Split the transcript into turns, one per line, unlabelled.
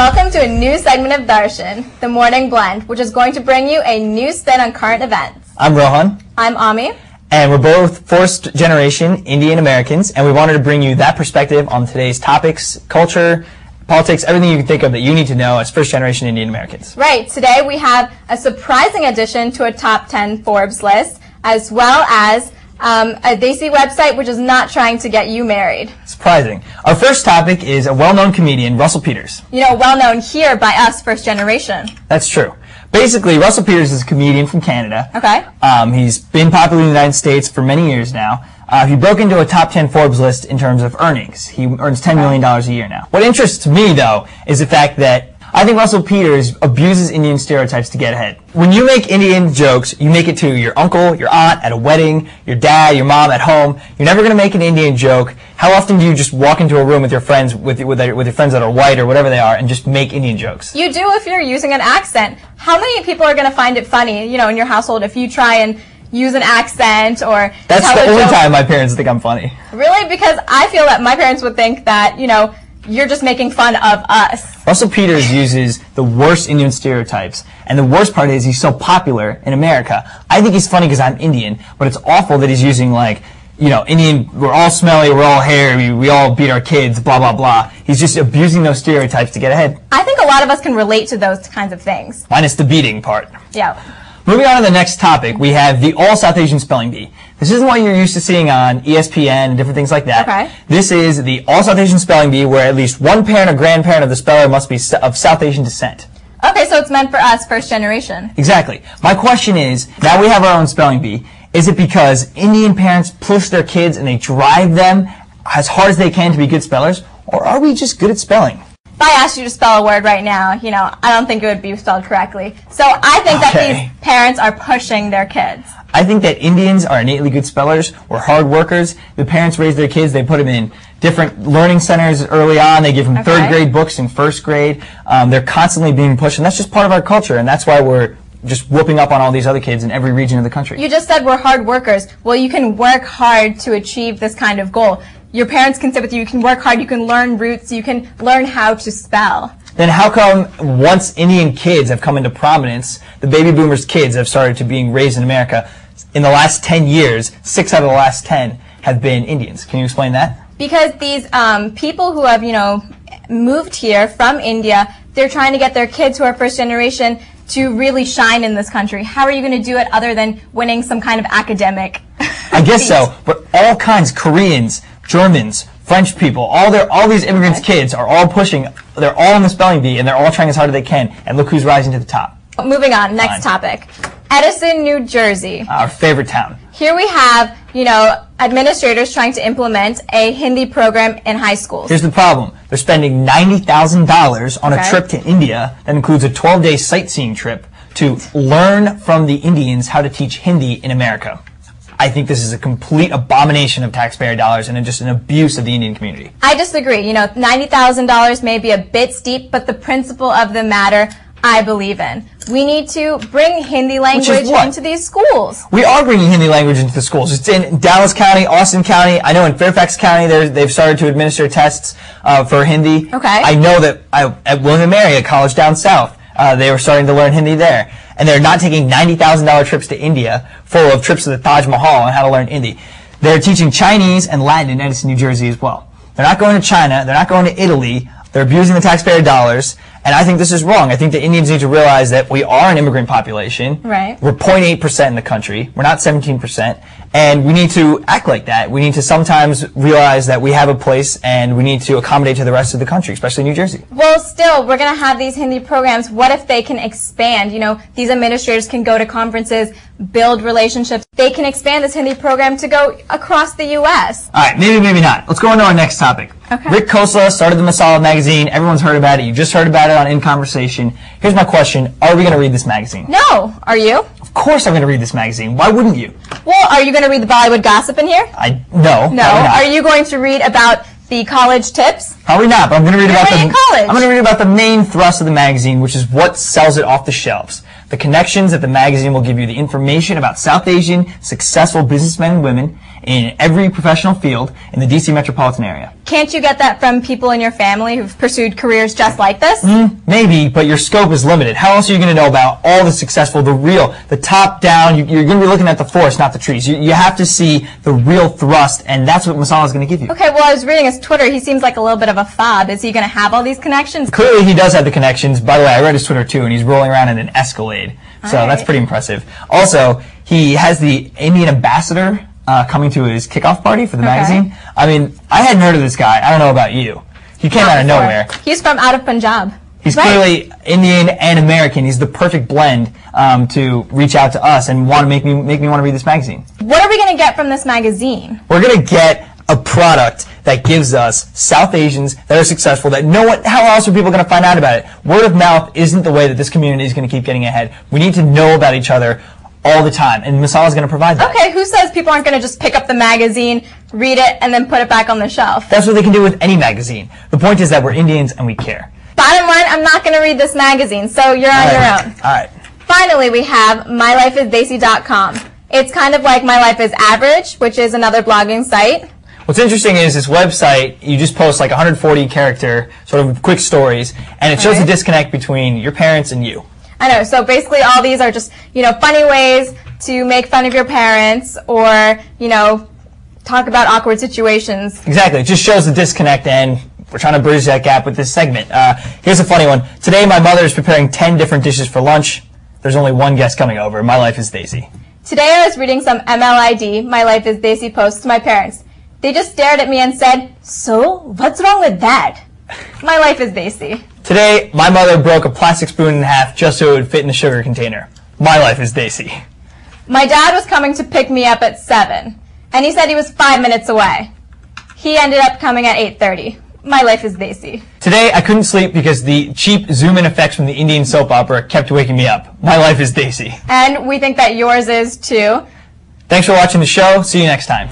Welcome to a new segment of Darshan, the Morning Blend, which is going to bring you a new spin on current events.
I'm Rohan,
I'm Ami.
and we're both first generation Indian Americans, and we wanted to bring you that perspective on today's topics, culture, politics, everything you can think of that you need to know as first generation Indian Americans.
Right, today we have a surprising addition to a top 10 Forbes list, as well as um, a Desi website which is not trying to get you married.
Surprising. Our first topic is a well-known comedian, Russell Peters.
You know, well known here by us, first generation.
That's true. Basically, Russell Peters is a comedian from Canada.
Okay.
Um, he's been popular in the United States for many years now. Uh, he broke into a top 10 Forbes list in terms of earnings. He earns $10 million a year now. What interests me, though, is the fact that I think Russell Peters abuses Indian stereotypes to get ahead. When you make Indian jokes, you make it to your uncle, your aunt at a wedding, your dad, your mom at home. You're never going to make an Indian joke. How often do you just walk into a room with your friends, with, with, with your friends that are white or whatever they are, and just make Indian jokes?
You do if you're using an accent. How many people are going to find it funny, you know, in your household if you try and use an accent or
That's the only
joke?
time my parents think I'm funny.
Really? Because I feel that my parents would think that, you know, you're just making fun of us.
Russell Peters uses the worst Indian stereotypes, and the worst part is he's so popular in America. I think he's funny because I'm Indian, but it's awful that he's using like, you know, Indian, we're all smelly, we're all hairy, we all beat our kids, blah, blah, blah. He's just abusing those stereotypes to get ahead,
I think a lot of us can relate to those kinds of things.
minus the beating part.
Yeah.
Moving on to the next topic, we have the All South Asian Spelling Bee. This isn't what you're used to seeing on ESPN and different things like that.
Okay.
This is the All South Asian Spelling Bee, where at least one parent or grandparent of the speller must be of South Asian descent.
Okay, so it's meant for us, first generation.
Exactly. My question is, now we have our own spelling bee. Is it because Indian parents push their kids and they drive them as hard as they can to be good spellers? Or are we just good at spelling?
If I asked you to spell a word right now, you know, I don't think it would be spelled correctly. So I think that these parents are pushing their kids.
I think that Indians are innately good spellers. We're hard workers. The parents raise their kids. They put them in different learning centers early on. They give them third grade books in first grade. Um, they're constantly being pushed, and that's just part of our culture. And that's why we're just whooping up on all these other kids in every region of the country.
You just said we're hard workers. Well, you can work hard to achieve this kind of goal. Your parents can sit with you. You can work hard. You can learn roots. You can learn how to spell.
then how come once Indian kids have come into prominence, the baby boomers kids have started to being raised in America, in the last 10 years, six out of the last 10 have been Indians. Can you explain that?
Because these um, people who have, you know, moved here from India, they're trying to get their kids who are first generation to really shine in this country. How are you going to do it other than winning some kind of academic?
I guess so, but all kinds, Koreans, Germans, French people, all their, all these immigrants kids are all pushing, they're all in the spelling bee and they're all trying as hard as they can, and look who's rising to the top.
Moving on, next
Fine.
topic. Edison, New Jersey.
Our favorite town.
Here we have, you know, administrators trying to implement a Hindi program in high schools.
Here's the problem. They're spending $90,000 on
Okay.
a trip to India that includes a 12-day sightseeing trip to learn from the Indians how to teach Hindi in America. I think this is a complete abomination of taxpayer dollars and just an abuse of the Indian community.
I disagree. You know, $90,000 may be a bit steep, but the principle of the matter I believe in. We need to bring Hindi language into these schools.
We are bringing Hindi language into the schools. It's in Dallas County, Austin County. I know in Fairfax County they've started to administer tests uh, for Hindi.
Okay.
I know that I, at William Mary, a college down south, uh, they were starting to learn Hindi there. And they're not taking $90,000 trips to India full of trips to the Taj Mahal and how to learn Hindi. They're teaching Chinese and Latin in Edison, New Jersey as well. They're not going to China. They're not going to Italy. They're abusing the taxpayer dollars. And I think this is wrong. I think the Indians need to realize that we are an immigrant population.
Right.
We're 0.8% in the country. We're not 17%. And we need to act like that. We need to sometimes realize that we have a place and we need to accommodate to the rest of the country, especially New Jersey.
Well, still, we're going to have these Hindi programs. What if they can expand? You know, these administrators can go to conferences, build relationships. They can expand this Hindi program to go across the U.S.
All right, maybe, maybe not. Let's go on to our next topic.
Okay.
Rick Kosla started the Masala magazine. Everyone's heard about it. You just heard about it on In Conversation. Here's my question. Are we going to read this magazine?
No, are you?
Of course I'm going to read this magazine. Why wouldn't you?
Well, are you going to read the Bollywood gossip in here?
I, no.
No. Are you going to read about the college tips?
Probably not, but I'm going to read
You're
about the
college.
I'm going to read about the main thrust of the magazine, which is what sells it off the shelves. The connections that the magazine will give you, the information about South Asian successful businessmen and women in every professional field in the DC metropolitan area.
Can't you get that from people in your family who've pursued careers just like this?
Hmm, maybe, but your scope is limited. How else are you going to know about all the successful, the real, the top down? You, are going to be looking at the forest, not the trees. You, you have to see the real thrust, and that's what Masala is going to give you.
Okay, well, I was reading his Twitter. He seems like a little bit of a fob. Is he going to have all these connections?
Clearly, he does have the connections. By the way, I read his Twitter too, and he's rolling around in an Escalade. So
All
that's pretty impressive. Also, he has the Indian ambassador uh, coming to his kickoff party for the
Okay.
magazine. I mean, I hadn't heard of this guy. I don't know about you. He came out of
Before.
nowhere.
He's from out of Punjab.
He's
Right.
clearly Indian and American. He's the perfect blend um, to reach out to us and want to make me make me want to read this magazine.
What are we going to get from this magazine?
We're gonna get a product that gives us South Asians that are successful. That no one. How else are people gonna find out about it? Word of mouth isn't the way that this community is gonna keep getting ahead. We need to know about each other all the time, and Masala is gonna provide that.
Okay, who says people aren't going to just pick up the magazine, read it, and then put it back on the shelf?
That's what they can do with any magazine. The point is that we're Indians and we care.
Bottom line, I'm not going to read this magazine, so you're on your own.
All right.
Finally, we have mylifeisdesi.com. It's kind of like My Life is Average, which is another blogging site.
What's interesting is this website, you just post like 140 character sort of quick stories, and it shows the disconnect between your parents and you.
I know, so basically all these are just, you know, funny ways to make fun of your parents or, you know, talk about awkward situations.
Exactly. It just shows the disconnect, and we're trying to bridge that gap with this segment. Uh, here's a funny one. Today, my mother is preparing 10 different dishes for lunch. There's only one guest coming over. My life is Desi.
Today I was reading some MLID, My Life is Desi posts to my parents. They just stared at me and said, So, what's wrong with that? My life is Desi.
Today, my mother broke a plastic spoon in half just so it would fit in the sugar container. My life is Desi.
My dad was coming to pick me up at 7, and he said he was 5 minutes away. He ended up coming at 8.30. My life is Desi.
Today, I couldn't sleep because the cheap zoom in effects from the Indian soap opera kept waking me up. My life is Desi.
And we think that yours is too.
Thanks for watching the show. See you next time.